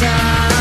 time